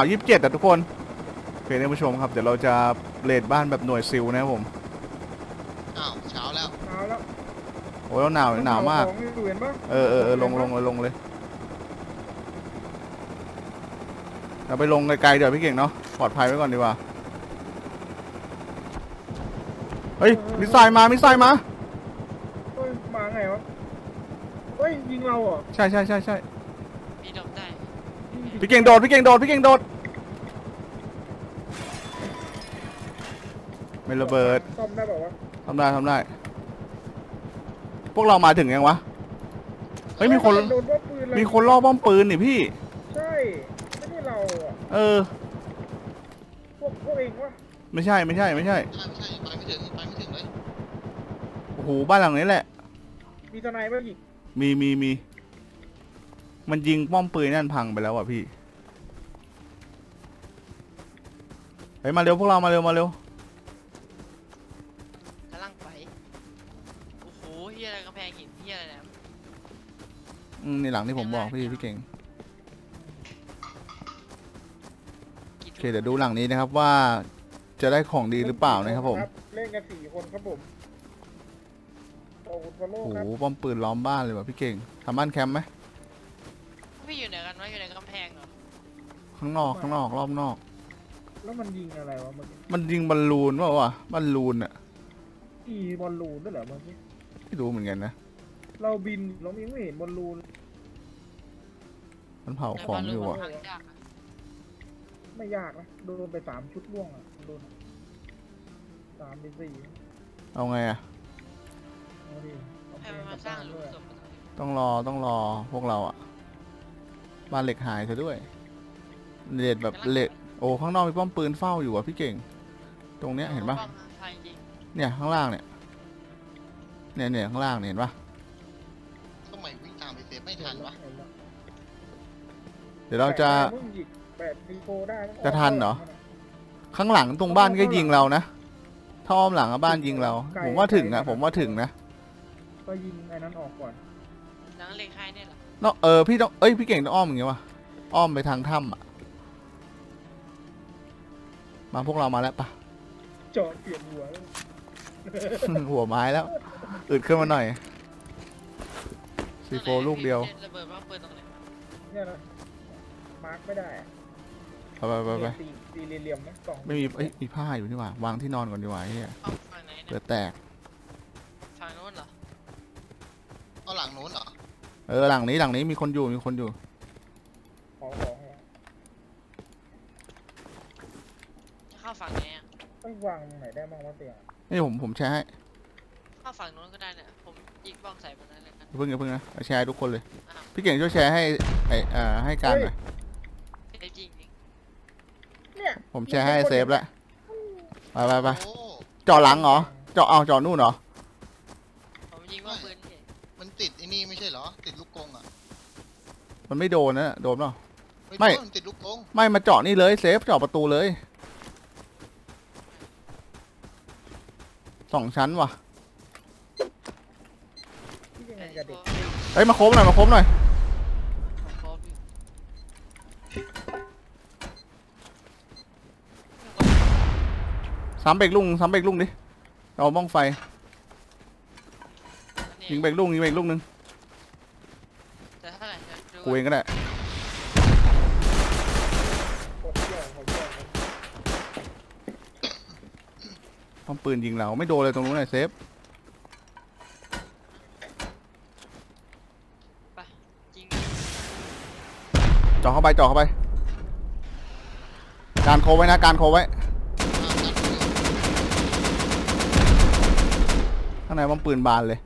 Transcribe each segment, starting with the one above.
าวยี่สิบเจ็ดอะทุกคนโอเคท่านผู้ชมครับเดี๋ยวเราจะเลดบ้านแบบหน่วยซิลนะครับผมอ้าวเช้าแล้วเอาแล้วโอ้ยแล้วหนาวหนาวมากของอยู่เห็นปะเออเออเออลงลงเลยลงเลยเราไปลงไกลๆเดี๋ยวพี่เก่งเนาะปลอดภัยไว้ก่อนดีกว่าเฮ้ยมิสไซล์มามิสไซล์มาเฮ้ยมาไงวะเฮ้ยยิงเราเหรอใช่ใช่ใช่ใช่มีดอกได้พี่เก่งโดดพี่เก่งโดดพี่เก่งโดด ไม่ระเบิดซ่อมได้เปล่าวะทำได้ทำได้ พวกเรามาถึงยังวะ เฮ้ยมีคน โดนว่าปืนเลยมีคนล่อบ้อมปืนนี่พี่ ใช่ ไม่ใช่เราอะเออ พวกพวกเองวะไม่ใช่ไม่ใช่ไม่ใช่ ใช่ไม่ใช่ไปไม่ถึงไปไม่ถึงเลยโอ้โหบ้านหลังนี้แหละ มีทนายบ้างอีกมีมีมี มันยิงป้อมปืนนั่นพังไปแล้วอะพี่ เฮ้ยมาเร็วพวกเรามาเร็วมาเร็ว อืมในหลังที่ผมบอกพี่พี่เก่งกี่โอเคเดี๋ยวดูหลังนี้นะครับว่าจะได้ของดีหรือเปล่านะครับผมเล่นกันสี่คนครับผมโอ้คุณฟอลโล่โอ้โหครับป้อมปืนล้อมบ้านเลยว่ะพี่เก่งทำบ้านแคมป์ไหมพี่อยู่ไหนกันวะอยู่ในกำแพงเหรอข้างนอกข้างนอกรอบนอก แล้วมันยิงอะไรวะเมื่อกี้มันยิงบอลลูนเปล่าวะบอลลูนอะอีบอลลูนด้วยเหรอเมื่อกี้ไม่รู้เหมือนกันนะ เราบินเรายังไม่เห็นบอลลูนมันเผาของอยู่อะทางยากอะไม่ยากนะ โดนไปสามชุดล่วงอะโดนสามไปสี่เอาไงอะเอาดิเอาให้เพลมันงมากับสร้าบ้างนหลุด้มวยศพมาตรงนี้ต้องรอต้องรอพวกเราอะบ้านเหล็กหายซะด้วยเลดแบบเหล็กโอ้ข้างนอกมีป้อมปืนเฝ้าอยู่อะพี่เก่ง ตรงเนี้ยเห็นปะป้อมทางยิงเนี่ยข้างล่างเนี่ยเนี่ยเนี่ยข้างล่างเนี่ยเห็นปะ ไปเซฟไม่ทันวะเดี๋ยวเราจะแปดพิ่งหยิบแปดดีโฟได้ต้องออกจะทันเหรอ ข้างหลังตรงบ้านก็ยิงเรานะถ้าอ้อมหลังอะบ้านยิงเรา ผมว่าถึงอะผมว่าถึงนะก็ยิงไอ้นั้นออกก่อนหนังเหล็กไฮเนี่ยเหรอเนาะเออพี่ต้องเอ้ยพี่เก่งต้องอ้อมอย่างเงี้ยวะอ้อมไปทางถ้ำอะมาพวกเรามาแล้วปะจอดเปลี่ยนหัวแล้ว หัวไม้แล้วอึดขึ้นมาหน่อย ซีโฟลูกเดียวระเบิดว่าปืนตรงไหนเนี่ยนะมาร์กไม่ได้อะไปไปไปไปสี่สี่เหลี่ยมๆนะกล่องไม่มีเอ้ยมีผ้าอยู่นี่หว่าวางที่นอนก่อนดีกว่าไอ้เฮียเอาฝั่งไหนเผื่เนี่ยอแตกฝั่งโน้นเหรอเอาหลังนู้นเหรอเออหลังนี้หลังนี้มีคนอยู่มีคนอยู่ ขอของอะจะเข้าฝั่งไหนอะต้องวางตรงไหนได้บ้างวะเตียงนี่ผมผมแชร์ให้เข้าฝั่งโน้นก็ได้เนี่ยผมยิงบ้องใส่บนนั้นเลยกันอย่า เพิ่งอย่าเพิ่งนะเอาแชร์ให้ทุกคนเลยอ้าวพี่เก่งช่วยแชร์ให้ไอเอ่อให้การหน่อยเอ้ยจริงจริงเนี่ยผมแชร์ให้เซฟแล้วไปไปไปโอ้เจาะหลังเหรอเจาะเอาเจาะนู่นเหรอผมยิงว่าปืนเฉยมันติดไอ้นี่ไม่ใช่เหรอ ติดลูกกรงอะ มันไม่โดนนะโดนเปล่าไม่ไม่โดนติดลูกกรงไม่มาเจาะนี่เลยเซฟเจาะประตูเลยสองชั้นว่ะ ที่ยังไงกับ เด็กเอ้ยมาครบหน่อยมาครบหน่อยของครบอยู่ซ้ำเบรกลุงซ้ำเบรกลุงดิเอาบ้องไฟยิงเบรกลุงยิงเบรกลุงหนึงจะเท่าไหร่จะดูกูเองก็ได้กดเที่ยวกดเที่ยวป้อมปืนยิงเราไม่โดนเลยตรงนู้นเลยเซฟ ไปยิง เจาะเข้าไปเจาะเข้าไป การโคไว้นะการโคไว้ข้างในป้อมปืนบานเลย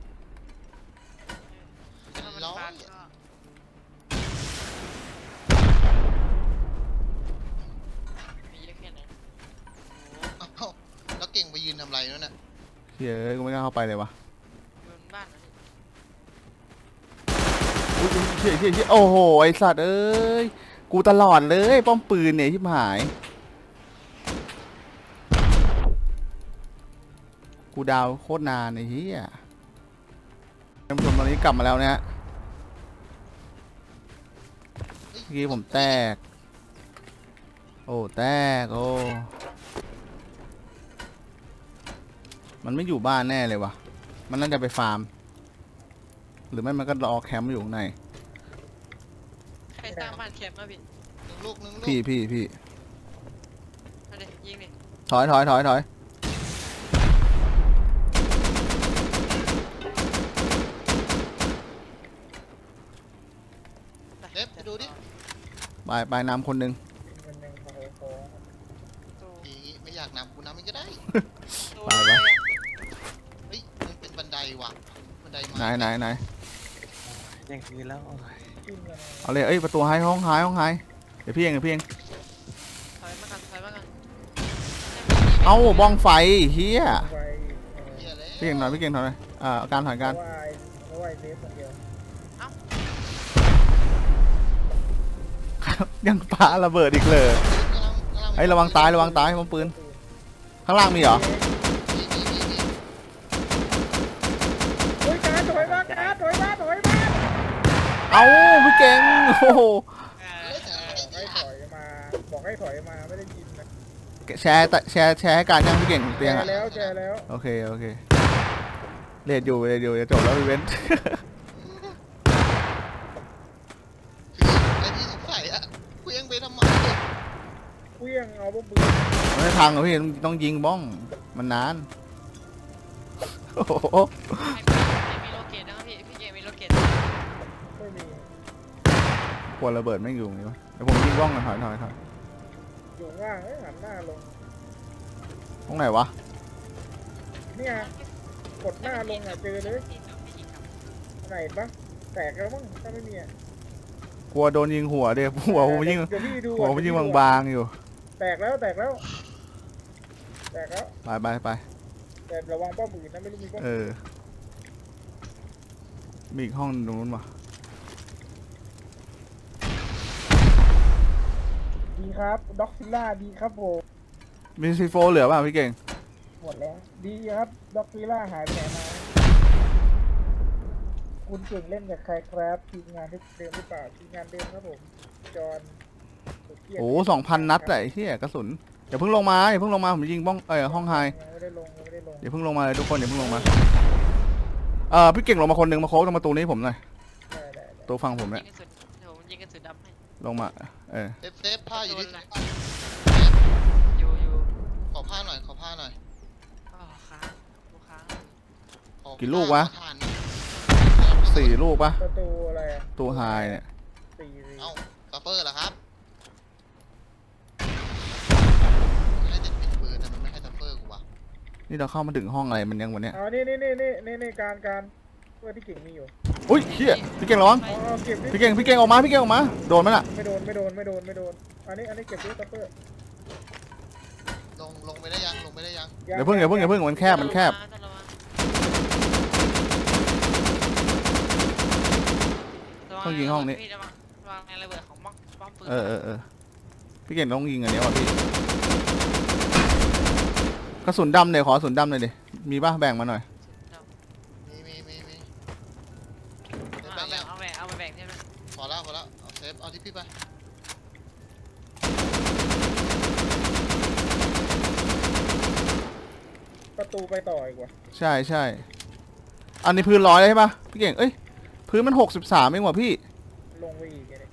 ถ้ามันบานก็มีเยอะแค่ไหนโอ้โหเอ้าแล้วเก่งไปยืนทำไรนั่นน่ะเฮ้ยกูไม่กล้าเข้าไปเลยวะ อยู่บนบ้านเหรอพี่ อุ๊ยอุ๊ยเชี่ยเชี่ยเชี่ยโอ้โหไอสัตว์เอ้ยกูตลอดเลยป้อมปืนเนี่ยชิบหาย กูดาวโคตรนานไอ้เหี้ยท่านผู้ชมตอนนี้กลับมาแล้วนะฮะเฮ้ยเมื่อกี้ผมแตก โอ้แตกโอ้มันไม่อยู่บ้านแน่เลยวะมันน่าจะไปฟาร์ม หรือไม่มันก็รอแคมป์อยู่ข้างใน รสร้างบ้านแคมป์มาพี่หนึ่งลูกหนึ่งลูกพี่พี่พี่เอาดิยิงดิถอยถอยถอยถอยเล็บไปดูดิปลายปลายน้ำคนหนึ่งมันยังพอพอตู้อย่างงี้ไม่อยากนำกูนำมันก็ได้ตู้ไปวะเฮ้ยมันเป็นบันไดว่ะบันไดไหนไม้ไหนไหนยังคืนแล้วโอ้ยขึ้นกัน เอาเลยเอ้ยประตูไฮห้องไฮห้องไฮเดี๋ยวพี่เองเดี๋ยวพี่เองถอยมากันถอยมากันเอ้าบ้องไฟเฮียไปเหี้ยแล้วพี่เก่งหน่อยพี่เก่งหน่อยอ่าเอาการถอยเพการราะว่าเพราะว่าเซฟคนเดียวยังปาระเบิดอีกเลยกำลังกำลังไอ้ยระวังตายระวังตายมันปืน ข้างล่างมีเหรอ มีมีมีมี เฮ้ยการถอยมาการถอยมาถอยมา เอ้าพี่เก่งโอ้โหเออเออบอกให้ถอยมา บอกให้ถอยมาไม่ได้ยินนะแชร์ตะแชร์แชร์ให้การยังพี่เก่งเตียงแชอะร์แล้วแชร์แล้วโอเคโอเค raid อยู่ raid อยู่จะจบแล้วอีเวนต์คือไอ้ที่สงสัยอะกูยังไปทำไมเพี้ยงเอาป้อมปืนมันไม่พังหรอกพี่ต้องยิงบ้องมันนานโอ้โห ไม่มีไม่มีโลเกตนะครับพี่พี่เกมมีโลเกต ไม่มี กลั วระเบิดไม่อยู่นี่วะเดี๋ยวผมยิงบ้องกันถอยถอยถอยอยู่ข้างล่างเอ้ยหันหน้าลงตรงไหนวะเนี่ยกดหน้าลงอะเจอเลยไหนปะแตกแล้วมั้งถ้าไม่มีอะกลัวโดนยิงหัวเดี๋ยวหัวผมยิงเดี๋ยวพี่ดูหัวผมยิงบางๆอยู่ แตกแล้วแตกแล้ว แตกแล้วไปไปไปแต่ระวังป้อมอื่นนะไม่รู้มีป้อมเออมีอีกห้องตรงนู้นวะ ดีครับด็อกซิล่าดีครับผมมี C4เหลือป่ะพี่เก่งหมดแล้ว ดีครับด็อกซิล่าหายไปไหนมาคุณเก่งเล่นกับใครครับทีมงานที่เดิมหรือเปล่าทีมงานเดิมครับผมจอห์นสุดเกียรติโอ้สองพันนัดแต่ไอ้เหี้ยกระสุนอย่าเพิ่งลงมาอย่าเพิ่งลงมาผมยิงบ้องเออห้องไฮยังไม่ได้ลงยังไม่ได้ลงอย่าเพิ่งลงมาเลยทุกคนอย่าเพิ่งลงมาเออพี่เก่งลงมาคนหนึ่งมาโค้งตรงประตูนี้ให้ผมหน่อยได้ได้ได้ตัวฟังผมยิเนี่ยงกระสุนเดี๋ยวผมยิงกระสุนดำให้ลงมา เออเซฟเซฟผ้าอยู่ที่อยู่อยู่ขอผ้าหน่อยขอผ้าหน่อยอ๋อค้างลูกค้างขอกี่ลูกวะขอทานหน่อยสี่ลูกปะประตูอะไรอะตัว high เนี่ยสี่สี่เอ้าซัฟเฟอร์เหรอครับให้เด็กปิดปืนแต่มันไม่ให้ซัฟเฟอร์กูวะนี่เราเข้ามาถึงห้องอะไรมันยังวันเนี้ยเอานี่นี่นี่นี่นี่นี่การการ เพื่อที่เก่งมีอยู่อุ้ยเฮียพี่เก่งระวังไปเอาเอาเก็บดิพี่เก่งพี่เก่งออกมาพี่เก่งออกมาโดนไหมล่ะไม่โดนไม่โดนไม่โดนไม่โดน อันนี้อันนี้เก็บด้วยซัพเปอร์ลงลงไปได้ยังลงไปได้ยังอย่าเพิ่งอย่าเพิ่งอย่าเพิ่งมันแคบมันแคบต้องระวังต้องยิงห้องนี้พี่ระวังระวังแรงระเบิดของบ้องบ้องปืนเออเออเออพี่เก่งต้องยิงอันเนี้ยว่ะพี่กระสุนดำเลยขอกระสุนดำเลยดิมีป่ะแบ่งมาหน่อย มีมีมีมีเซฟ เอา แบ่ง แบ่ ยัง งเอาแบ่งเอาไปแบ่งใช่ไหม พอแล้วพอแล้วเอาเซฟ เอาที่พี่ไป ประ ตูไปต่ออีกว่ะใช่ใช่อันนี้พื้นร้อยเลยใช่ป่ะพี่เก่งเอ้ยพื้นมันหกสิบสามเองว่ะพี่ ลงไปอีกไงเนี่ย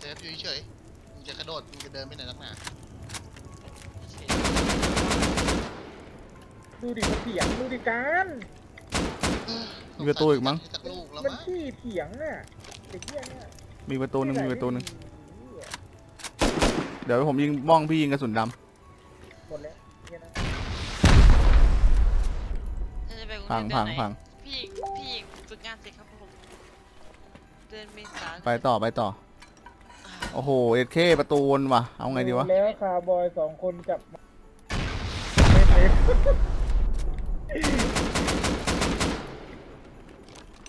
เซฟอยู่เฉยๆมึงจะกระโดดมึงจะเดินไปไหนนักหนาดูดิมันเถียงดูดิการมีประตูอีกมั้งสักลูกแล้วมันมั้งขี้เถียงน่ะเด็กเหี้ยเนี่ยมีประตูหนึ่งมีประตูหนึ่งเหี้ย เดี๋ยวผมยิงบ้องพี่ยิงกระสุนดหมดแล้วเหี้ยนะน่าจะไปกรุำงพังเทพพังเดือนไหนพังพี่พี่ฝึกงานเสร็จครับผมเดือนเมษาไปต่อไปต่อ โอ้โหเอ็ดเคประตูวนว่ะ เอาไงดีวะ แล้วคาร์บอยสองคนกลับมาไม่เต็ม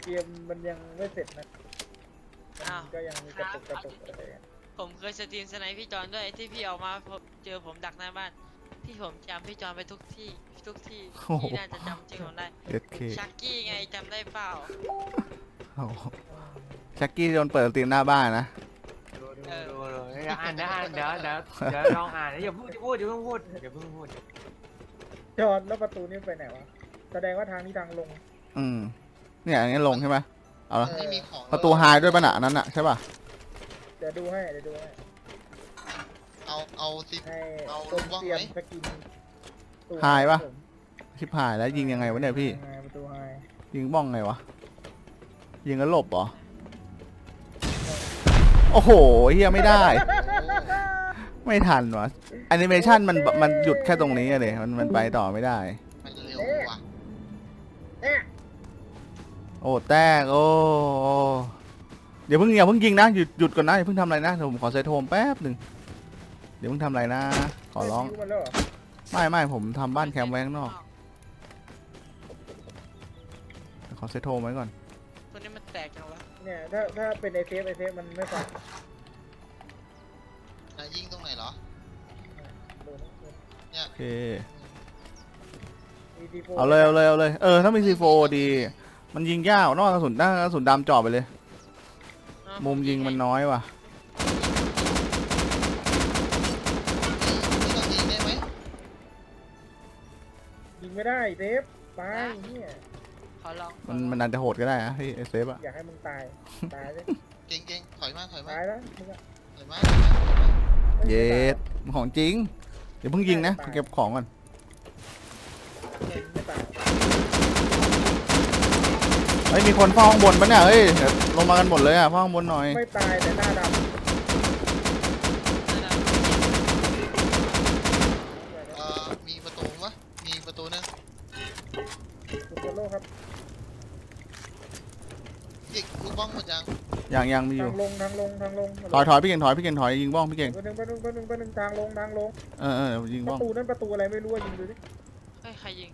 เกมมันยังไม่เสร็จนะมันก็ยังมีกระตุกกระตุกอะไรอย่างเงี้ย ผมเคย stream snipe พี่จอนด้วยที่พี่ออกมาพบเจอผมดักหน้าบ้าน พี่ผมจำพี่จอนไปทุกที่ทุกที่โอ้โหพี่น่าจะจำชื่อผมได้เอ็ดเคชักกี้ไงจำได้เปล่าโอ้โหแจ็คกี้โดนเปิด stream หน้าบ้านนะดูดูดูดูเดี๋ยวอ่านเดี๋ยวอ่านเดี๋ยวเดี๋ยวเดี๋ยวลองอ่านอย่าพูดอย่าพูดอย่าเพิ่งพูดอย่าเพิ่งพูดจอดแล้วประตูนี่ไปไหนวะแสดงว่าทางนี้ทางลง อืมเนี่ยอันนี้ลงใช่ไหมเอาละเออนี่มีของประตูไฮด้วยป่ะน่ะอันนั้นน่ะใช่ป่ะ เดี๋ยวดูให้เดี๋ยวดูให้เอาเอาสิให้เอาคนว่างเตรียมไหมสกินตัวหายปะ ผมชิบหายแล้วยิงยังไงวะเนี่ยพี่ไงประตูไฮยิงบ้องไงวะ ยิงแล้วหลบเหรอ โอ้โหเฮียไม่ได้ ไม่ทันวะแอนิเมชันมันมันหยุดแค่ตรงนี้อะเลยมันมันไปต่อไม่ได้ มันเร็วว่ะเอ๊ะโอ้แตกโอ้โอ้ เดี๋ยวเพิ่งอย่าเพิ่งยิงนะหยุดหยุดก่อนนะอย่าเพิ่งทำอะไรนะเดี๋ยวผมขอ set home แป๊บหนึ่งเดี๋ยวเพิ่งทำอะไรนะ ขอร้องเยมันแล้วเหรอไม่ไม่ผมทำบ้านแคมป์ไว้ข้างนอกขอ set home ไว้ก่อนตัวนี้มันแตกจังวะเนี่ยถ้าถ้าเป็นไอ้เซฟไอ้เซฟมันไม่ฟังนายยิงตรงไหนเหรอดูนะดูนะโอเคมี C4 เอาเลยเอาเลยเอาเลยเออถ้ามี C4 ดี มันยิงยากนอกกระสุนด้านกระสุนดำจ่อไปเลยเอ้า มุมยิงมันน้อยว่ะนี่ต้องยิงได้ไหมยิงไม่ได้เซฟตายเนี่ยขอลองมันมันอาจจะโหดก็ได้นะพี่ไอ้เซฟอะอยากให้มึงตายตายเลยเก่งเก่งถอยมาถอยมาตายแล้วมึงอะถอยมาเย็ดของจริง เดี๋ยวเพิ่งยิงนะเก็บของก่อนไม่ตายเฮ้ยมีคนเฝ้าข้างบนปะเนี่ยเฮ้ยเดี๋ยวลงมากันหมดเลยอะเฝ้าข้างบนหน่อยไม่ตายแต่หน้าดำนั่นน่ะเอ่อมีประตูวะมีประตูนึงคุณโซโล่ครับยิงลูกบ้องหมดยังยังยังมีอทายู่งลงทางลงทางลงถอยถอยพี่เก่งถอยพี่เก่งถอยยิงบ้องพี่เก่งประนึงประนึงประนึงประนึงทางลงทางลงเออเออเดี๋ยวยิงปบ้องระตูนั่นประตูอะไรไม่รู้อะยิงดูดิเฮ้ยใครยิง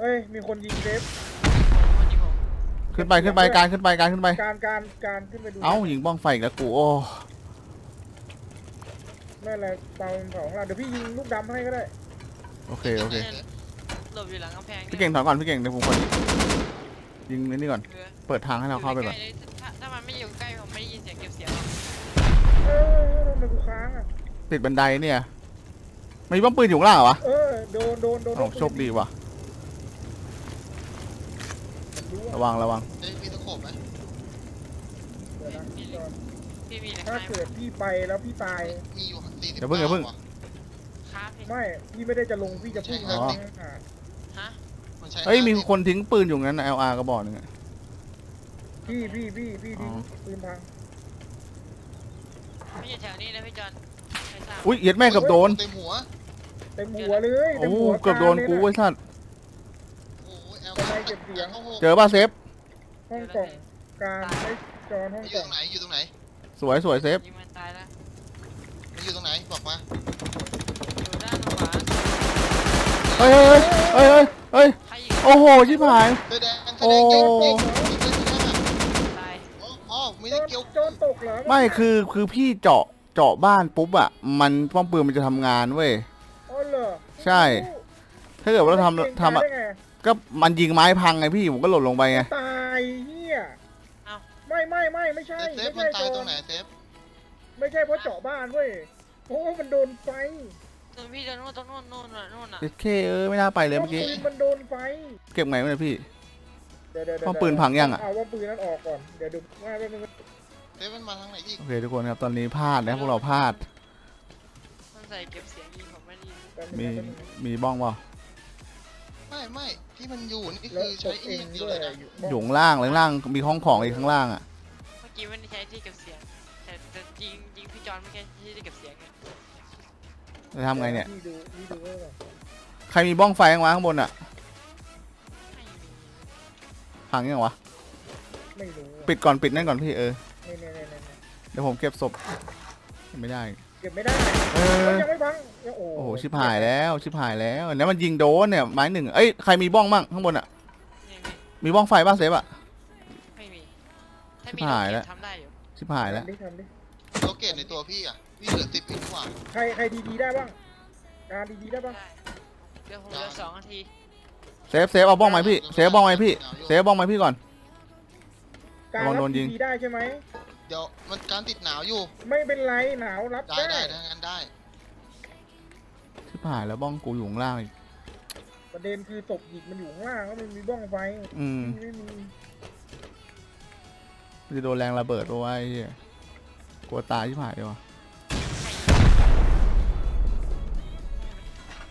เอ้ยมีคนยิงเซฟคนยิงผม ขึ้นไปขึ้นไปการขึ้นไปการขึ้นไป การการการขึ้นไปดูเอ้ายิงบ้องไฟอีกแล้วกูโอ้ไม่อะไรเตาเผาของเราเดี๋ยวพี่ยิงลูกดำให้ก็ได้โอเคโอเคหลบอยู่หลังกำแพงพี่เก่งถอยก่อนพี่เก่งเดี๋ยวผมคนยิงนี่นี่ก่อนเออเปิดทางให้เราเข้าไปก่อนยู่ใกล้ๆถ้าถ้ามันไม่อยู่ใกล้ผมไม่ได้ยินเสียงเก็บเสียงหรอกเออทำไมกูค้างอะติดบันไดเนี่ยมีบ้องปืนอยู่ข้างล่างเหรอวะเออโดนโดนโดนเอ้าโชคดีว่ะ รู้อะระวังระวังเอ้ยมีตะขบไหมเดี๋ยวนะจอนพี่มีนะถ้าคเกิดพี่ไปแล้วพี่ตาย มีอยู่สี่สิบอย่าเพิ่งอย่าเพิ่ง ครับพี่ไม่ พี่ไม่ได้จะลงพี่จะพุ่งอ๋อนะอ่าฮะมันใช้เฮ้ย มี50คนทิ้งปืนอยู่งั้นนะ LR กระบอกหนึงอะ พี่พี่พี่พี่ดิอ๋อปืนพังไม่อยู่แถวนี้นะพี่จอนไม่ทราบอุ้ยเหยียดแม่เกับโดนเต็มหัวเต็มหัวเลยเต็โอ้มหัวเกือบโดนกูกลางไอ้เลยะสัตว์ โอ้ยแอล ทำไม เก็บเสียงข้าหกเจอป่ะเซฟห้องกล่องกลางไอ้จอนห้องอยู่กล่องตรงไหนอยู่ตรงไหนสวยสวยเซฟยิงมันตายแล้วมันอยู่ตรงไหนบอกมาอยู่ด้านขวาเฮ้ยเฮ้ยเฮ้ยเฮ้ยเฮ้ยใครยิงโอ้โหชิบหาย เสื้อแดงเสื้โอ้อแดงเก่งเก่งยิงเลยเสื้อแดงอะตายอ๋ออ๋อไม่จได้อนเกี่ยวจอนตกเหรอไม่คือคือพี่เจาะเจาะบ้านปุ๊บอะมันป้อมปืนมันจะทำงานเว้ย อ๋อเหรอใช่ ถ้าเกิดว่าเราทำทำอะ ได้ไง ก็มันยิงไม้พังไงพี่ผมก็หล่นลงไปไงตายเฮียไม่ไม่ไม่ไม่ใช่ เซไม่ฟมันใช่ตายจตรองนไหนเซฟไม่ใช่เพราะเจาะบ้านเว้ยเพราะว่ามันโดนไฟตรงพี่ตรงนู้นตรงนู้นนู่นน่ะนู่นน่ะเอเคเออไม่น่าไปเลยเมื่อกี้ พราะปืนมันโดนไฟเก็บไงวะเนี่ยพี่ เดี๋ยวเดี๋ยวเพราะปืนพังยังอะ เอาว่าปืนนั้นออกก่อนเดี๋ยวดูว่าว่ามันเซฟมันมาทางไหนอีกโอเคทุกคนครับตอนนี้พลาดนะพวกเราพลาด มันใส่เก็บเสียงยิงผมไม่ได้ยินแป๊บมีนึงนะมีบ้องเปล่า ไม่ไม่ที่มันอยู่นี่แล้คืวอตใช้กอีเอกงเดียวด้วเลยยนะอยู่อยู่ข้างล่างเลยข้างล่างมีห้องของอีกข้างล่างอะเมื่อกี้ไม่ได้ใช้ที่เก็บเสียง แต่แต่ยิงยิงพี่จอนไม่ใช่ที่เก็บเสียงไงจะทำไงเนี่ยพี่ดูพี่ดูไว้ก่อนใครมีบ้องไฟข้างวะข้างบนอะไม่มีพังยังวะไม่รู้ปิดก่อนปิดนั่นก่อนพี่เออ เนี่ยเนี่ยเนี่ยเนี่ยเดี๋ยวผมเก็บศพไม่ได้ เก็บไม่ได้เออ ยังไม่พังยังโอ้โอ้โหชิบหายแล้วชิบหายแล้วเนี่ยมันยิงโดนเนี่ยไม้หนึ่งเอ้ยใครมีบ้องมั่งข้างบนอะไม่มีมีบ้องไฟบ้างเซฟอะไม่มี ถ้าชิมีบหายแล้วเก็บทำได้อยู่ชิบหายแล้วทำดิทำดิโลเกตในตัวพี่อะ พี่เหลือสิบอีกกว่า ใครใครดีดีได้บ้างการดีดีได้บ้างได้เดี๋ยวผมเหลือสองนาทีเซฟเซฟเอาบ้องไหมพี่เซฟบ้องไหมพี่เซฟบ้องไหมพี่ก่อน การระวังรัโดบนยิงทีได้ใช่ไหมเดี๋ยวมันการติดหนาวอยู่ ไม่เป็นไรหนาวรับได้ได้ได้ถ้างั้นได้ ชิบหายแล้วบ้องกูอยู่ข้างล่างอีกประเด็นคือศพหยิกมันอยู่ข้างล่างแล้วมันมีบ้องไฟอืมไม่มีมันจะโดนแรงระเบิดปะวะไอ้เหี้ยกลัวตายชิบหายเลยวะ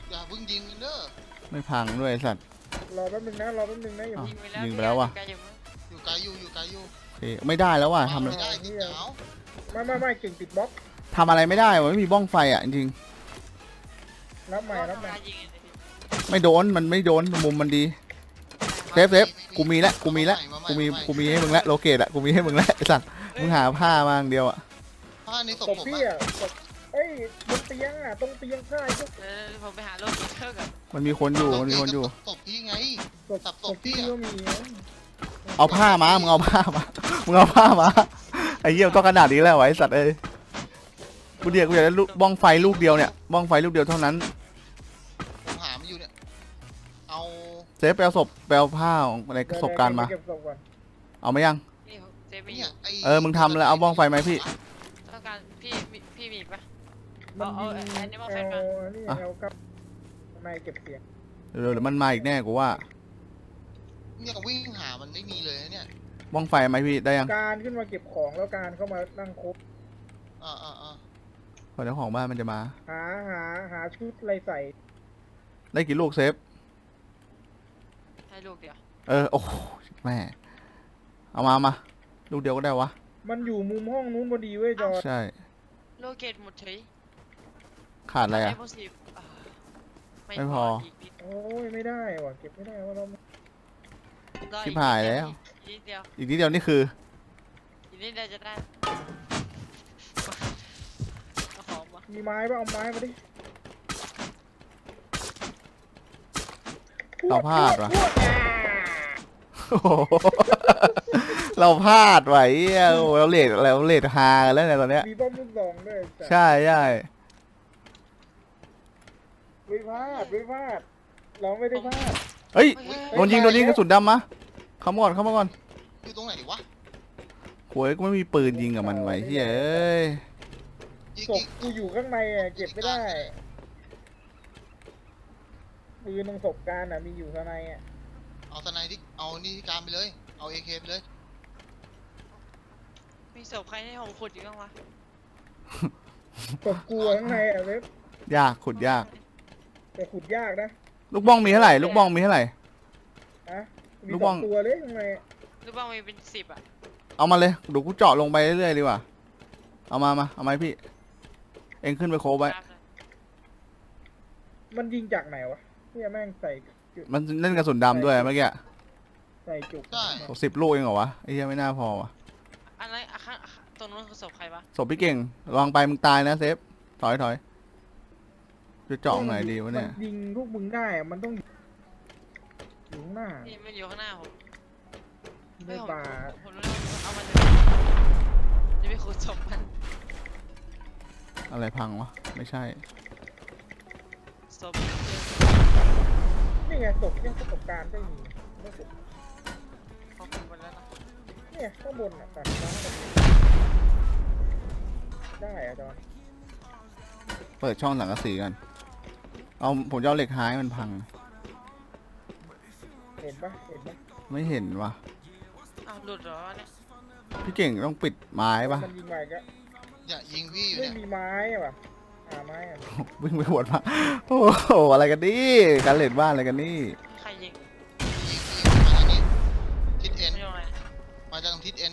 อย่าเพิ่งยิงเด้อไม่พังด้วยไอ้สัตว์ รอแป๊บนึงนะรอแป๊บนึงนะอย่าอ้าวเพิ่งยิงไปแล้วยิงไปแล้วว่ะไกลอยู่มั้งอยู่ไกลอยู่อยู่ไกลอยู่โอ เคไม่ได้แล้วว่ะทำไม่ได้ติดหนาวไม่ไม่ไม่เก่งติดบล็อกทำอะไรไม่ได้วะไม่มีบ้องไฟอะจริงรับใหม่รับใหม่ทำลายยิงเลยพี่ๆไม่โดนมันไม่โดนมุมมันดีเซฟเซฟกูมีแล้วกูมีแล้วกูมีกูมีให้มึงแล้วโลเกตอะกูมีให้มึงแล้วไอ้สัตว์มึงหาผ้ามาอย่างเดียวอะผ้าในศพศพผมพี่อะอะศพเอ้ยบนเตียงอะตรงเตียงข้างพวกเออผมไปหาโลกเทอร์กับมันมีคนอยู่มันมีคนอยู่ศพพี่ไง ศพสับศศพพพี่พี่อะก็มีนะ เอาผ้ามา มึงเอาผ้ามา มึงเอาผ้ามา ไอ้เหี้ยต้องขนาดนี้แล้ววะไอ้สัตว์เอ้ย กูเดียวกูอยากได้ลูกบ้องไฟลูกเดียวเนี่ย บ้องไฟลูกเดียวเท่านั้น ผมหาไม่อยู่เนี่ย เอา เซฟไปเอาศพไปเอาผ้าของในศพการมา เก็บศพก่อนเอามายัง นี่เซฟไม่อเนี่ยยู่ไอ้เออมึงทำแล้วเอาบ้องไฟไหมพี่ ต้องการพี่มีพี่มีอีกปะมันเอายิงเอา Animal เอา Fan มาอันนี่อะ เอากับข้างในเก็บเสียง เดี๋ยวเดี๋ยวมันมาอีกแน่กูว่า เนี่ยก็วิ่งหามันไม่มีเลยนะเนี่ยบ้องไฟไหมพี่ได้ยังการขึ้นมาเก็บของแล้วการเข้ามานั่งครบอ่าอ่าอ่าพอเจ้าของบ้านมันจะมา หาหาหาชุดอะไรใส่ ได้กี่ลูกเซฟให้ลูกเดียว เออโอ้โหแม่เอามามาลูกเดียวก็ได้วะมันอยู่มุมห้องนู้นพอดีเว้ยจอใช่โลเกตหมดเฉยขาดอะไรอะไม่พอสิบอ่าไม่พออีกนิดโอ้ยไม่ได้ว่ะเก็บไม่ได้ว่าเรา รอชิอีบกหายแล้ว อีกนิดเดียวอีกนิดเดียวนี่คือ อีกนิดเดียวจะได้เอาของมามีไม้ป่ะเอาไม้มาดิเราพลาดว่ะพวดอ่าโอ้โหเราพลาดไว้เหี้ยโอ้โหเราเลทเราเลทฮากันแล้วเนี่ยตอนเนี้ย มีป้อมลูกซองด้วยจ้ะใช่ใช่ไม่พลาดไม่พลาด เราไม่ได้พลาด เฮ้ยเฮ้ยโดนยิงโดนยิงกระสุนดำมะเข้ามาก่อนเข้ามาก่อนอยู่ตรงไหนวะโวยกูไม่มีปืนยิงกับมันไว้เฮ้ยเอ้ยยิงศพยิงกูอยู่ข้างในอะเก็บไม่ได้ปืนตรงศพการอะมีอยู่ข้างในอะเอาสไนที่เอานี่ที่การไปเลย เอาเอเคไปเลย มีศพใครให้ผมขุดอยู่บ้างวะศพกูข้างในอะเว็บยากขุดยาก แต่ขุดยากนะ ลูกบ้องมีเท่าไหร่ลูกบ้องมีเท่าไหร่นะมีลูกสบ้ออง งตัวเลยข้างในอะหรือว่ามีเป็นสิบอะเอามาเลยเดี๋ยวกูเจาะลงไปเรื่อยๆดีกว่า เอามามาเอาไหมาให้พี่ เองขึ้นไปโคบไว้ตามเลยมันยิงจากไหนวะเนี่ยแม่งใส่จุดมันเล่นกระสุนดำด้วยเมื่อกี้ใส่จุกได้สิบลูกเองเหรอวะไอ้เหี้ยไม่น่าพอวะอันนั้นอะข้างตรงนู้นคือศพใครวะศพพี่เก่งลองไปมึงตายนะเซฟถอยถอย จะเจาะไหนดีวะเนี่ยมันยิงพวกมึงได้อะมันต้องอยู่ข้างหน้านี่มันอยู่ข้างหน้าผมในเฮ้ยผมป่าผมรู้แล้วเอามันจะไปขุดศพมันอะไรพังวะ ไม่ใช่ ศพนี่ไงศพเนี่ยประสบการณ์ก็มีไม่ศพเขาขุดหมดแล้วนะเนี่ยข้างบนอะตัดน้ำแบบได้อะจอนเปิดช่องสังกะสีกัน เอาผมจะเอาเหล็กหายมันพัง เห็นปะเห็นปะไม่เห็นวะอ้าวหลุดเหรอวะเนี่ยพี่เก่งต้องปิดไม้ปะมันยิงไปก็เนี่ยยิงพี่อยู่ไม่เนี่ยมีไม้อะว่ะหาไม้อะวิ่งไปหวดมาโอ้โหอะไรกันนี่การเล่นบ้านอะไรกันนี่ใครยิงยิงพี่มาทางนี้ทิศเอ็นไม่ยอมอะไรมาจากทางทิศเอ็น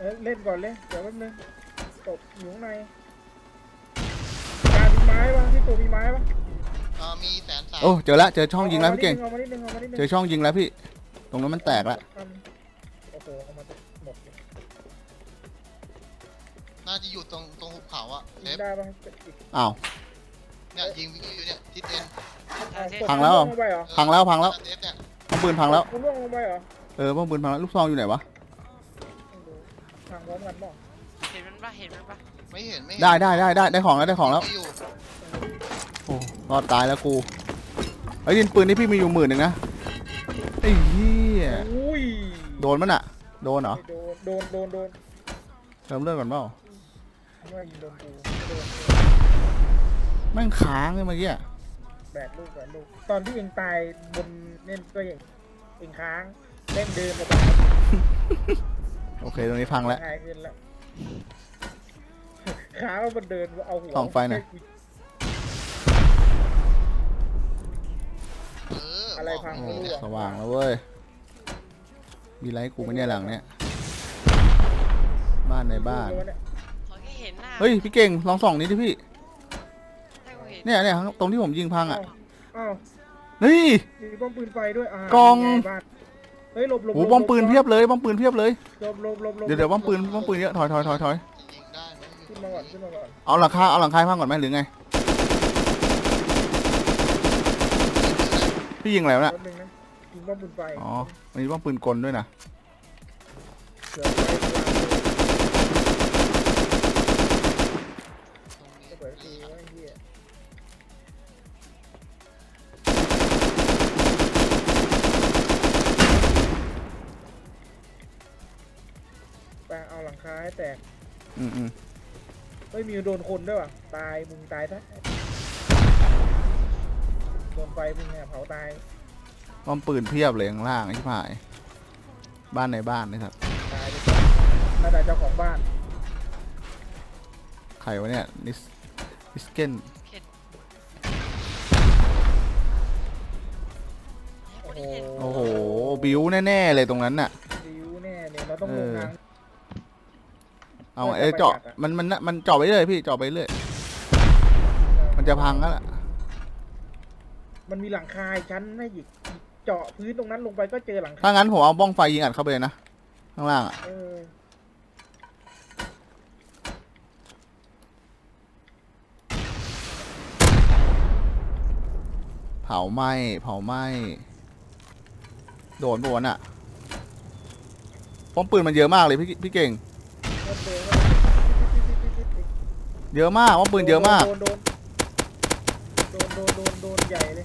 เอ้ยเล่นก่อนเลยเดี๋ยวแป๊บนึงตบอยู่ข้างในการมีไม้ปะที่ตัวมีไม้ปะอ่ามีแสนสามโอ้เจอแล้วเจอช่องยิงแล้วพี่เก่งเอามานิดนึงเอามานิดนึงเจอช่องยิงแล้วพี่ ตรงนั้นมันแตกแล้วเอามาโอ้โหเอามาหมดเลยน่าจะอยู่ตรงตรงหุบเขาอะเซยิงฟได้ปะอีกอ้าว เนี่ยยิงพี่อยู่เนี่ยทิศเอ็นเอาศพพังแล้วลงไปเหรอพังแล้วพังแล้ว เซฟเนี่ย ป้อมปืนพังแล้ว คุณล่วงลงไปเหรอ เออป้อมปืนพังแล้วลูกซองอยู่ไหนวะไม่รู้ พังพร้อมกันเปล่าเห็นมันปะเห็นมันปะไม่เห็นไม่เห็นได้ได้ได้ได้ได้ของแล้วได้ของแล้วพี่อยู่โอ้รอดตายแล้วกูไอ้ยดินปืนนี่พี่มีอยู่หมื่นหนึ่งนะไอ้เหี้ยอุ้ยโดนมันอะโดนเหรอไม่โดนโดนโดนโดนเติมเลือดก่อนเปล่าไม่โดนกูไม่โดนแม่งค้างเลยเมื่อกี้อะแบกลูกแบกลูกตอนที่เองตายบนเล่นก็ยังเองค้างเล่นเดินมาตาย โอเคตรงนี้พังแล้ว ง่ายขึ้นแล้วค้างแล้วมันเดินเอาหัวส่องไฟหน่อย เอออะไรบกพัง โอ้ไม่รู้อะสว่างแล้วเว้ย มีไรให้กูไหมเนี่ยหลังเนี่ย บ้านในบ้านรู้แล้วเนี่ยขอแค่เห็นหน้าเฮ้ยพี่เก่งลองส่องนี้ดิพี่ ให้กูเห็นเนี่ยเนี่ยตรงที่ผมยิงพังอะ อ้าวเฮ้ย มีป้อมปืนไฟด้วยอ่ากองนี่ไบ้าน เฮ้ยหลบหลบโอ้หลบ้องปืนเพียบเลยบ้องปืนเพียบเลย หลบหลบหลบหลบเดี๋ยวเดี๋ยวบ้องปืนบ้องปืนเยอะถอยถอยถอยถอยจะยิงได้ไหมขึ้นมาก่อนขึ้นมาก่อนเอาหลังคาเอาหลังคาให้พังก่อนไหมหรือไง พี่ยิงอะไรวะเนี่ยแป๊บนึงนะยิงป้อมปืนไฟอ๋อมันมีบ้องปืนกลด้วยนะ เสือไฟ อืมอืมเฮ้ยมีโดนคนด้วยว่ะ ตายมึงตายซะโดนไฟมึงเนี่ยเผาตายบ้องปืนเพียบเลยข้างล่างไอ้ชิบหาย บ้านในบ้านนี่ครับตายไปซะน่าจะเจ้าของบ้านใครวะเนี่ยนิสนิสเกนโอ้โหโอ้โหบิวแน่ๆเลยตรงนั้นน่ะดิวแน่เนี่ยเราต้องลงน้ำ เอาน่าจะเอ้ยเจาะประหยัดอะมันมันมันเจาะไปเรื่อยพี่เจาะไปเรื่อยมันจะพังแล้วล่ะมันมีหลังคาอีกชั้นให้หยิกเจาะพื้นตรงนั้นลงไปก็เจอหลังคาถ้างั้นผมเอาบ้องไฟยิงอัดเข้าไปเลยนะข้างล่างอะเออเผาไหม้เผาไหม้โดนปะวะน่ะป้อมปืนมันเยอะมากเลยพี่พี่เก่งก็เจอ เยอะมากป้อมปืนเยอะมาก โดนโดนโดนโดนโดนโดนใหญ่เลย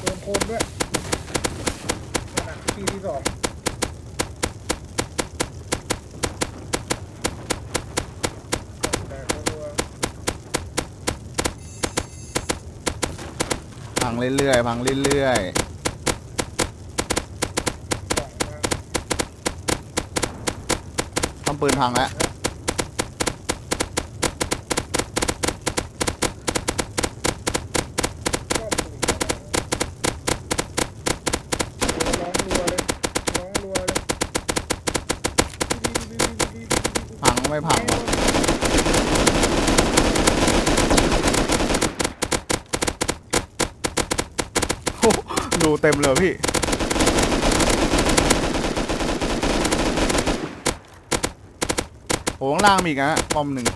โดนโคนด้วยนั่นน่ะทีที่สองแต่ตัวพังเรื่อยๆพังเรื่อยสองทางๆป้อมปืนพังแล้ว ก็ปุ๋ยร้องรัวเลยร้องรัวเลย พัง ไม่พังวะโอ้โหดูเต็มเลยพี่โอ้ข้างล่างมีอีกนะป้อมหนึ่ง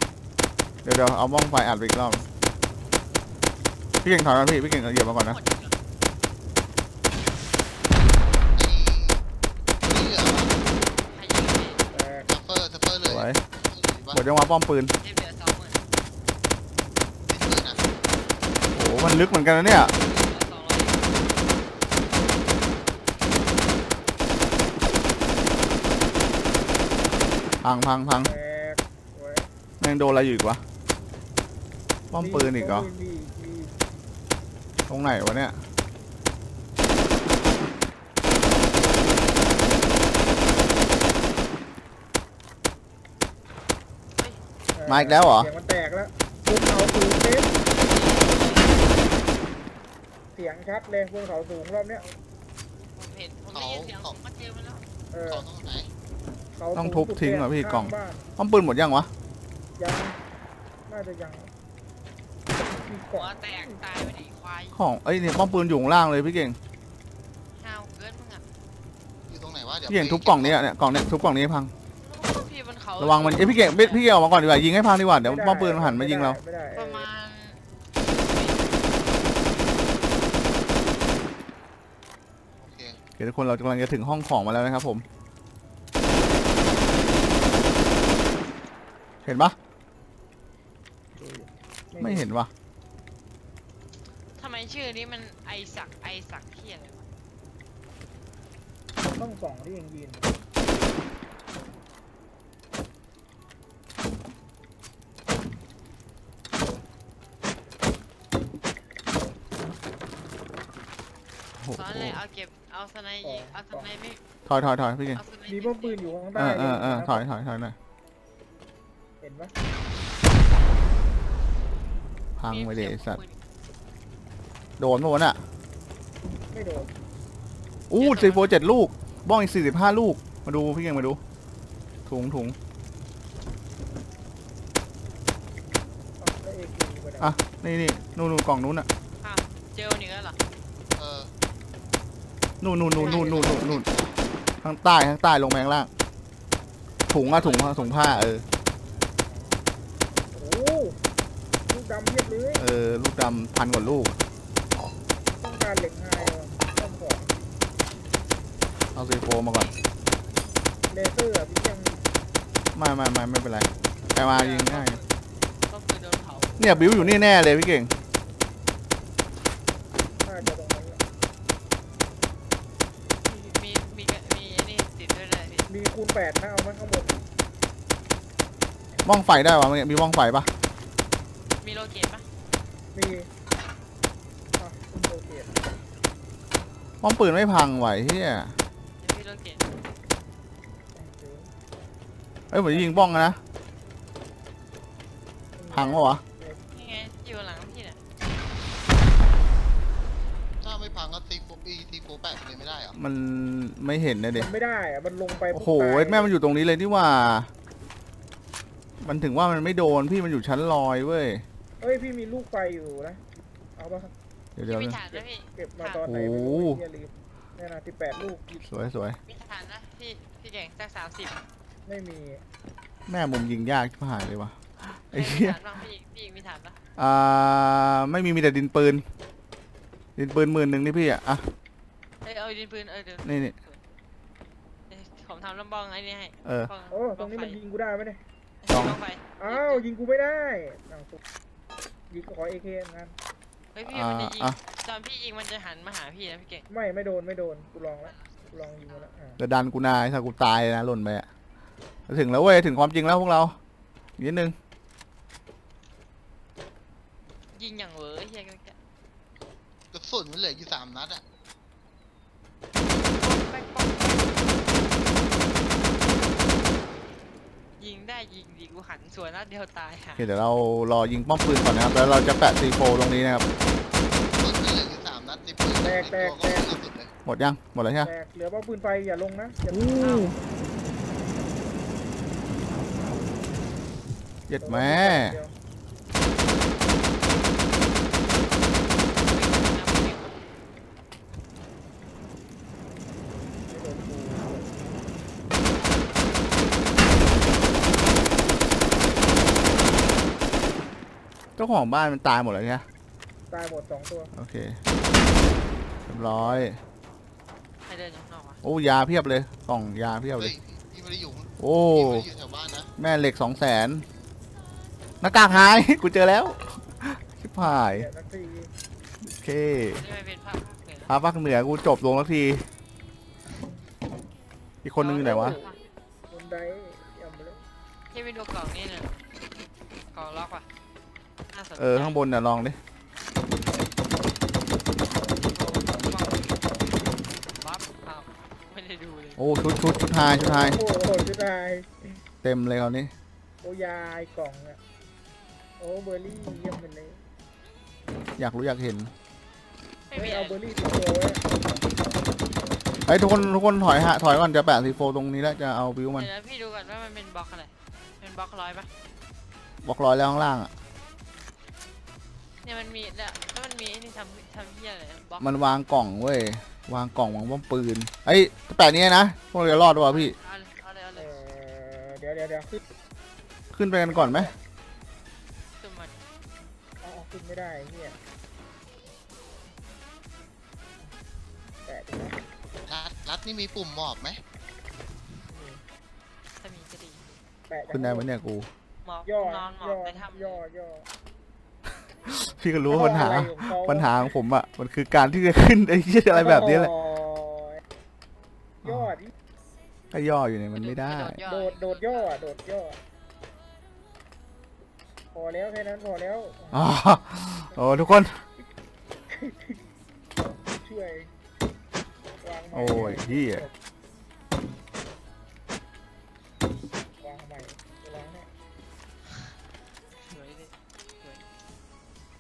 เดี๋ยวเดี๋ยวเอาบ้องไฟอัดไปอีกรอบพี่เก่งถอยมาพี่พี่เก่งเหยียบมาก่อนนะหมดเหรอไอ้นี่เหลือให้ยิงพี่แต่ซัฟเฟอร์ซัฟเฟอร์เลสยว ยบ้าหมดจังหวะป้อมปืนให้เหลือสองหมื่นปืนอะโอ้มันลึกเหมือนกันนะเนี่ยเหลือสองร้อยพังพังพังแตกไว้แม่งโดนอะไรอยู่อีกวะ ป้อมปืนอีกเหรอ มีมีตรงไหนวะเนี่ย มาอีกแล้วเหรอ เสียงมันแตกแล้วบนเขาสูงเต็มเสียงชัดเลยบนเขาสูงรอบเนี้ยผมเห็นผมได้ยินเสียงผมก็เจอมันแล้วเออเขาตรงไหนเขาต้องทุบสูสุดทิ้งเหรอลยพี่ข้ากล่องบ้านป้อมปืนหมดยังวะ ยังน่าจะยังมีกหัล่วองแตกตายไปดิควายของเอ้ยเนี่ยป้อมปืนอยู่ข้างล่างเลยพี่เก่งห้าวเกินมึงอะอยู่ตรงไหนวะเดี๋ยวพี่เก่งทุบกล่องนี้อะเนี่ยกล่องเนี้ยทุบกล่องนี้ให้พังพี่บนเขา ระวังมันเอ้ยพี่เก่งพี่พี่เก่งออกมาก่อนดีกว่ายิงให้พังดีกว่าเดี๋ยวป้อมปืนมันหันมายิงเราไม่ได้ประมาณโอเคเดี๋ยวทุกคนเรากำลังจะถึงห้องของมาแล้วนะครับผม เห็นปะไม่เห็นวะชื่อนี้มันไอศักดิ์ไอศักดิ์ที่อะไรวะต้องสองที่ยังยืน โอ้โห ตอนแรกเอาเก็บเอาสไนด์ยิงเอาสไนด์ไม่ถอยถอยถอยพี่เก่งเอาสไนด์มีป้อมปืนอยู่ข้างใต้เออเออเออนะถอยถอยถอยหน่อยเห็นปะพังไปเดมีสัตว์ปืนโดนปะวะน่ะไม่โดนอู้ซีโฟเจ็ดลูก บ้องอีกสี่สิบห้าลูก มาดูพี่เก่งมาดู ถุงถุงเอาแล้วเอกีไปไหนอะนี่นี่นู่นนู่นกล่องนู้นอะอ้าวเจลนี่ก็เหรอเออ นู่นนู่นนู่นนู่นนู่นนู่นนู่นข้างใต้ข้างใต้ลงแมข้างล่าง ถุงอะถุงถุงผ้าเออ โอ้โหลูกดำเพียบเลยเออ ลูกดำพันกว่าลูก ต้องการเหล็กไฮว่ะต้องของเอาซีโฟมาก่อน เลเซอร์อะพี่ยังไม่ไม่ไม่ไม่เป็นไรไปมายิงง่าย ก็ปืนโดนเผาเนี่ยบิวอยู่นี่แน่เลยพี่เก่ง น่าจะตรงนั้นแหละ มีมีมีมีไอ้นี่ติดด้วยเลยพี่ มีคูณ แปดนะเอามาข้างบนบ้องไฟได้ปะเมื่อกี้มีบ้องไฟปะมีโลเกตปะมีอะคุณโอเคบ้องปืนไม่พังไหวเฮียเดี๋ยวพี่โลเกตเอ้ยผมจะยิงบ้องนะพังปะวะ ม่ได้เหรอมันไม่เห็นนะเด็กมันไม่ได้อะมันลงไปโอ้โหปุ๊บตายแม่มันอยู่ตรงนี้เลยที่ว่า มันถึงว่ามันไม่โดนพี่มันอยู่ชั้นลอยเว้ยเอ้ยพี่มีลูกไฟอยู่นะเอาปะเดี๋ยวพี่เดี๋ยวมีฐานนะพี่เก็บมาตอนไหนไม่โอ้รู้โหเฮียลืมนี่นะที่แปดลูกสวยสวยมีฐานนะพี่พี่เก่งจากสามสิบไม่มี แม่มุมยิงยากชิบหายเลยวะไอ้มีเหี้ยฐานบ้างพี่พี่มีฐานปะอ่าไม่มีมีแต่ดินปืนดินปืนหมื่นหนึ่งนี่พี่อะอะเอ้ ยเอาดินปืนเออเดี๋ยวนี่นี่เดี๋ยวผมทำลำบองไอ้นี่ให้เออ บ้งโอ้ตรงนี้มันบ้ยิงกูได้ไหมเนี่ยลองบ้ไฟอ้าวยิงกูไม่ได้อ้าวยิงขอเอเคงั้นเฮ้ยพี่อ่ามันจะยิงอะ ตอนพี่ยิงมันจะหันมาหาพี่นะพี่เก่งไม่ไม่โดนไม่โดนกูลองแล้วกูลองยิงมาแล้วอ่าเดี๋ยวดันกูนายถ้ากูตายเลยนะหล่นไปอะถึงแล้วเว้ยถึงความจริงแล้วพวกเราอีกนิดนึงยิงอย่างเวอร์เฮียกันกระสุนมันเหลืออยู่สามนัดอะแป๊กป๊อก ยิงได้ยิงดีกูหันสวนนัดเดียวตายห่าโอเคเดี๋ยวเรารอยิงป้อมปืนก่อนนะครับ แล้วเราจะแปะซีโฟตรงนี้นะครับกระสุนมันเหลืออยู่สามนัดในปืนในตัวก็ไม่กระสุนเลยหมดยัง หมดแล้วใช่ไหมแตกเหลือป้อมปืนไฟอย่าลงนะอย่าอู้เย็ดแม่ เดี๋ยวไม่โดนกู เจ้าของบ้านมันตายหมดแล้วใช่ไหมตายหมดสองตัวโอเคเรียบร้อยใครเดินอยู่ข้างนอกวะโอ้ยาเพียบเลยกล่องยาเพียบเลเฮ้ยยพี่ไม่ได้อยู่โอ้พี่ไม่ได้อยู่แถวบ้านนะแม่เหล็กสองแสนหน้ากากหาย กูเจอแล้วชิบหายเดี๋ยวนักทีโอเคนี่มันเป็นภาพเหนือพาภาคเหนือกูจบลงแล้วทีอีกคนนึงอยู่ไหนวะ บนไดยำไปเลยที่ไปดูกล่องนี่หนึ่งกล่องล็อกว่ะน่าสนใจ เออข้างบนเนี่ยลองดิบัฟอ้าวไม่ได้ดูเลยโอ้ชุดชุดชุดไฮชุดไฮโอ้โหชุดไดเต็มเลยคราวนี้โอ้ยายกล่องอะโอ้เบอร์รี่เยี่ยมไปเลยอยากรู้อยากเห็นไม่ไม่มีเอาอะไรเบอร์รี่ติดตัวไว้ไอ้ยทุกคนทุกคนถอยฮะถอยก่อนจะแปะซีโฟตรงนี้แล้วจะเอาวิวมันเดี๋ยวนะพี่ดูก่อนว่ามันเป็นบล็อกอะไรเป็นบล็อกร้อยปะบล็อกร้อยแล้วข้างล่างอะ เนี่ยมันมีแล้วแล้วมันมีไอ้นี่ทำทำเพี้ยอะไรบล็อกมันวางกล่องเว้ยวางกล่องวางป้อมปืนไอ้ยแปะนี้นะพวกเราจะรอดด้วยวะพี่เอาเลยเอาเลยเอาเอเลยอเดี๋ยวเดี๋ยวเดี๋ยวขึ้นขึ้นไปกันก่อนไหมตุ่มมันเอาเอาขึ้นไม่ได้เฮียแปะดินะรัดรัดนี่มีปุ่มหมอบไหมถ้ามีก็ดีแปะจากขึ้นได้ไหมเนี่ยกูหมอบย่อนอนหมอย่บอในถ้ำย่อย่อ พี่ก็รู้ว่าปัญหา อะไรของเขปัญหาของผมอะ มันคือการที่จะขึ้นไอ้เหี้ยอะไรแบบนี้แหละโอ้ยยอดก็ย่ออยู่เนี่ยมันไม่ได้ โดดโดดย่ออะโดดย่อพอแล้วแค่นั้นพอแล้วอ๋อโอ้ทุกคน ช่วยวางใหม่โอ้ยเหี้ยว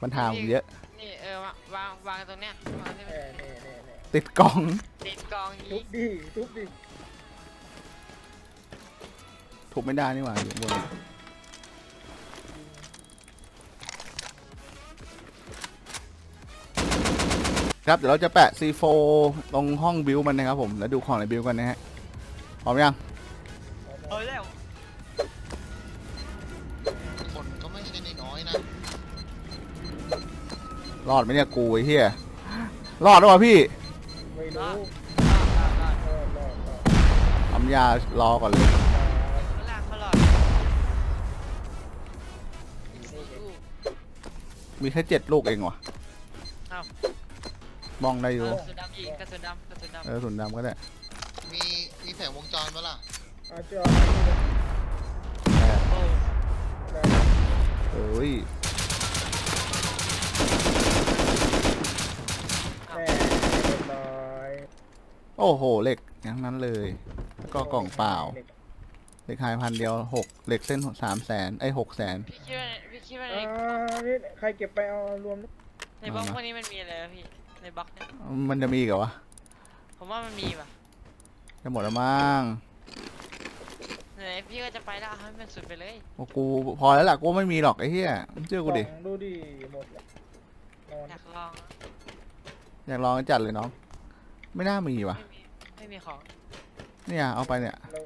ปัญหาผมเยอะ นี่เออวางวางวางตรงเนี้ยวางที่เอมันอเนี่ยเนี่ยเนี่ยติดกล่อง ติดกองทุนี้บดิทุบดิถูกไม่ได้นี่หว่าอยู่บนครับเดี๋ยวเราจะแปะ C4 ตรงห้องบิวมันนะครับผม แล้วดูของในบิวกันนะฮะพร้อมยัง รอดไหมเนี่ยกูไอ้เหี้ยรอดหรือเปล่าพี่ไม่รู้รอดรอดรอดรอดรอดรอดทำยารอก่อนเลยข้างล่างเขาหลอดสี่ลูกมีแค่เจ็ดลูกเองวะอ้าวมองได้อยู่กระสุนดำอีกกระสุนดำกระสุนดำเออสุนดำก็ได้มีมีแผงวงจรปะล่ะเอาจอโอ้ได้เอ้ย แม่เรียบร้อย โอ้โหเหล็กอย่างนั้นเลยแล้วก็กล่องเปล่าเหล็กหายพันเดียวหกเหล็กเส้นสามแสนไอ้หกแสนพี่คิดว่าพี่คิดว่าในอ่านี่ใครเก็บไปเอารวมในบล็อกพวกนี้มันมีอะไรวะพี่ในบล็อกเนี่ยมันจะมีอีกเหรอวะผมว่ามันมีว่ะจะหมดแล้วมั้งไหนพี่ก็จะไปแล้วเอาให้มันสุดไปเลยโอ้กูพอแล้วล่ะกูไม่มีหรอกไอ้เหี้ยมึงเชื่อกูดิส่องดูดิหมดแล้วนอนอยากลองอะอยากลองจัดเลยน้อง ไม่น่ามีว่ะไม่มีไม่มีของเนี่ยเอาไปเนี่ยแล้ว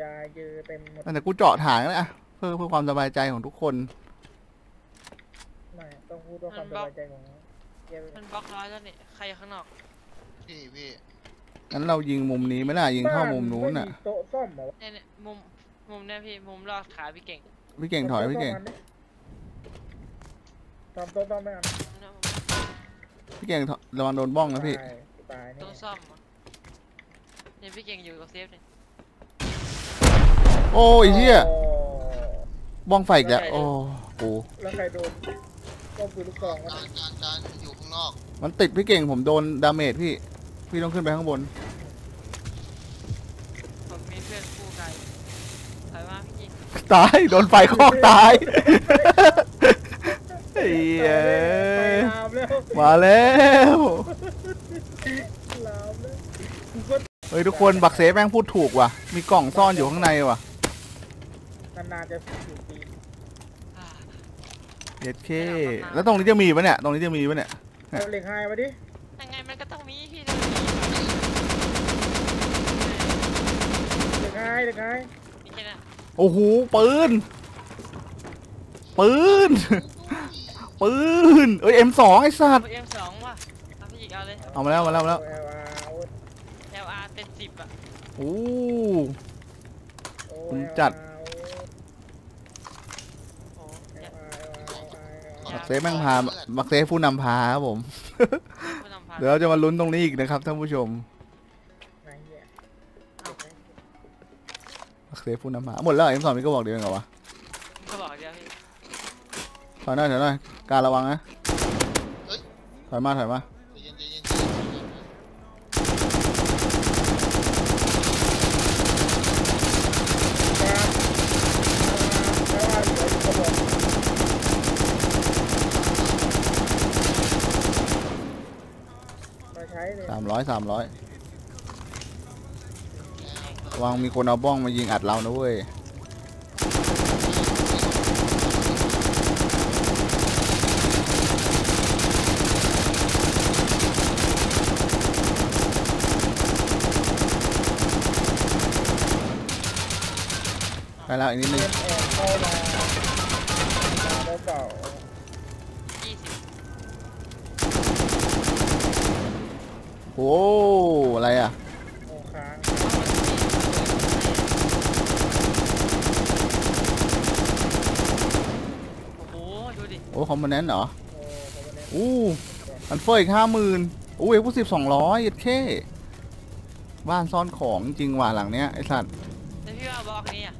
ยาเยอะเต็มหมดแต่กูเจาะถางแล้วอะเพื่อเพื่อความสบายใจของทุกคน ไม่ต้องพูดว่าความสบายใจของเก็บมันบล็อกร้อยแล้วนี่ใครอยู่ข้างนอกพี่พี่งั้นเรายิงมุมนี้ไหมล่ะยิงเข้ามุมนู้นบ้าอะไม่มีโต๊ะซ่อมเหรอเนี่ยเนี่ยมุมมุมเนี่ยพี่มุมลอดขาพี่เก่งพี่เก่งถอยพี่เก่ง ทำโต๊ะซ่อมไหมอะเนี่ยพี่เก่งถอยระวังโดนบ้องนะพี่ตาย ตายต้นี่องซ่อมอะเนี่ยพี่เก่งอยู่กับเซฟเนี่ยโอ้ยเหี้ยโอ้บ้องไฟอีกแล้ว โอ้กูแล้วใครโดนก็ปืนลูกซองวะจานจานจานอยู่ข้างนอกมันติดพี่เก่งผมโดนดาเมจพี่ พี่ต้องขึ้นไปข้างบน ผมมีเพื่อนคู่กันถอยมาพี่ตาย โดนไฟคอกตายเฮ้ยไปลามแล้วมาแล้ว ลามแล้วกูก็ เฮ้ยทุกคนบักเซฟแม่งพูดถูกว่ะ มีกล่องซ่อนอยู่ข้างในว่ะนานๆจะอยู่ปีอ่าเย็ดเคแล้วตรงนี้จะมีปะเนี่ย ตรงนี้จะมีปะเนี่ยเอาเหล็กไฮมาดิยังไงมันก็ต้องมีพี่ต้องมีเหล็กไฮเหล็กไฮมีแค่นั้นโอ้โหปืน ปืน ปืน เอ้ย M2 ไอ้สัตว์เอ็มสองว่ะเอาพี่อีกเอาเลย เอามาแล้วมาแล้วมาแล้ว เอาเอา LR เป็นสิบอะ โอ้โอ้ผมจัดโอ้เอาเนี่ยเอาเอาเอาบักเซฟแม่งพาบักเซฟผู้นำพาครับผมผู้นำพาเดี๋ยวเราจะมาลุ้นตรงนี้อีกนะครับท่านผู้ชมไหนเนี่ยบักเซฟผู้นำพาหมดแล้ว M2 มีก็บอกเดียวเองเหรอวะก็บอกเดียวพี่ถอยหน่อยถอยหน่อยการระวังนะถอยมาถอยมา ใจเย็นใจเย็นใจเย็น มาใช้เลย สาม ร้อยสามร้อยวังมีคนเอาบ้องมายิงอัดเรานะเว้ยไปแล้วอีกนิดนึง เอ็มแอนเข้ามาแล้วเปล่า ยี่สิบ โอ้อะไรอะโอ้ค้างโอ้โหดูดิโอ้คอมโพเนนต์เหรอโอ้อู้มันเฟอร์อีกห้าหมื่นอู้เอ็กซ์สิบสองร้อยเท่บ้านซ่อนของจริงว่ะหลังเนี้ยไอสัตว์แล้วพี่ว่าบล็อกนี้อะ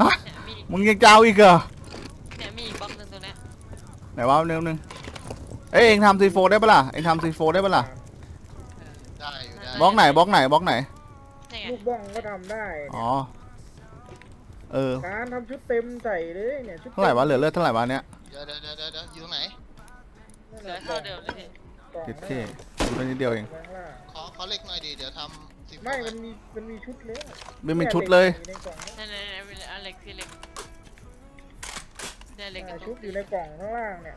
ฮะเนี่ยมีมึงยังจะเอาอีกเหรอเนี่ยมีอีกบล็อกหนึงตรงเนี้ยไหนวะเนื้อนึงเอ้ยเองทำซีโฟได้ปะล่ะเองทำซีโฟได้ปะล่ะได้อยู่ได้ บล็อกไหนบล็อกไหนบล็อกไหน นี่ไงลูกบ้องก็ทำได้อ๋อ เออ การทำชุดเต็มใส่เลยเนี่ยชุดเท่าไหร่วะ เหลือเลือดเท่าไหร่วะเนี้ยเดี๋ยวเดี๋ยวเดี๋ยวเดี๋ยวเดี๋ยวอยู่ตรงไหน เหลือเท่าเดิมเลยพี่กล่องเจ็ดเท่ดูไปนิดเดียวเองข้างล่างขอขอเล็กหน่อยดีเดี๋ยวทำสิบไม่มันมีมันมีชุดเลยไม่มีชุดเลยอยู่ในกล่องเนี่ยนั่นนั่นนั่นอันเล็กพี่เล็กเนี่ยเล็กกับอ่าตรชุดงอยู่ในกล่องข้างล่างเนี่ย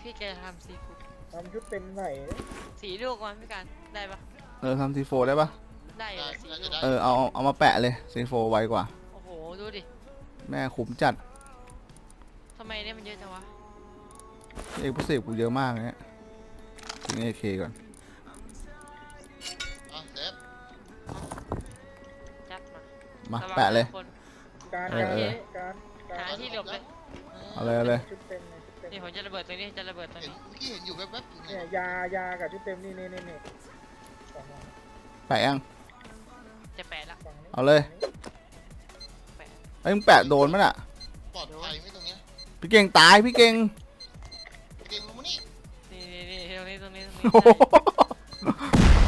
พี่แกทำซีฟู้ดทำชุดเต็มใส่เลยสีลูกมันพี่การได้ปะ เออทำซีโฟได้ปะได้อยู่ได้สีน่าลูจะกได้เออเอาเอามาแปะเลยซีโฟไวกว่า โอ้โห ดูดิแม่ขุมจัดทำไมเนี่ยมันเยอะจังวะ เอกพิเศษกูเยอะมากเนี่ยทิ้งเอเคก่อนอะเซฟจัดมามาระวังแปะเลยคน การเออการเออ การการหาที่หลบเลย เอาเลยเอาเลยชุดเต็มเลยชุดเต็มนี่ผมจะระเบิดตรงนี้จะระเบิดตรงเห็นนี้ เมื่อกี้เห็นอยู่แวบๆอยู่ไงเนี่ยยายากับชุดเต็มนี่นี่นี่นี่กล่องแปะยังจะแปะละกล่องนี้เอาเลยแปะไอ้ยมึงแปะโดนมั้ยน่ะปลอดภัยไหมตรงเนี้ยพี่เก่งตายพี่เก่งเก่งลงมานี่นี่นี่นี่ตรงนี้ตรงนี้ตรงนี้โอ้โห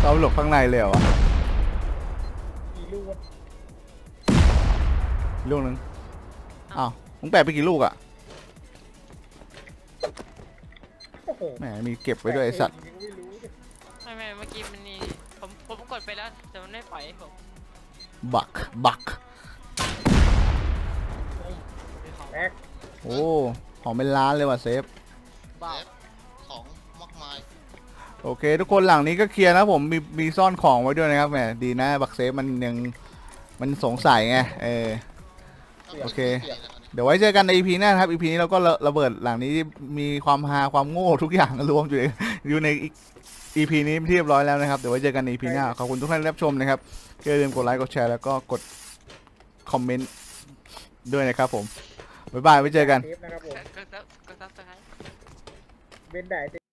เราหลบข้างในเลยเหรอวะกี่ลูกวะลูกหนึงอ้าวมึงแปะไปกี่ลูกอะโอ้โหแหมมีเก็บไว้ด้วยไอสัตว์ ไปแล้วแต่มันไม่ปล่อยให้ผมบัก บัก แม็กโอ้ ของเป็นล้านเลยว่ะเซฟเซฟของมากมายโอเค ทุกคนหลังนี้ก็เคลียร์นะผมมีมีซ่อนของไว้ด้วยนะครับแหมดีนะบักเซฟมันยังมันสงสัยไงเออ โอเค เดี๋ยวไว้เจอกันใน EP หน้านะครับ EP นี้เราก็ระระเบิดหลังนี้มีความฮาความโง่ทุกอย่างรวมอยู่ในอยู่ใน EP นี้เรียบร้อยแล้วนะครับ เดี๋ยวไว้เจอกันใน EP หน้า ขอบคุณทุกท่านที่รับชมนะครับอย่าลืมกดไลค์ กดแชร์ แล้วก็กดcomment ด้วยนะครับผม bye bye ไว้เจอกัน เทปนะครับผมก็ก็ก็ subscribe กันได้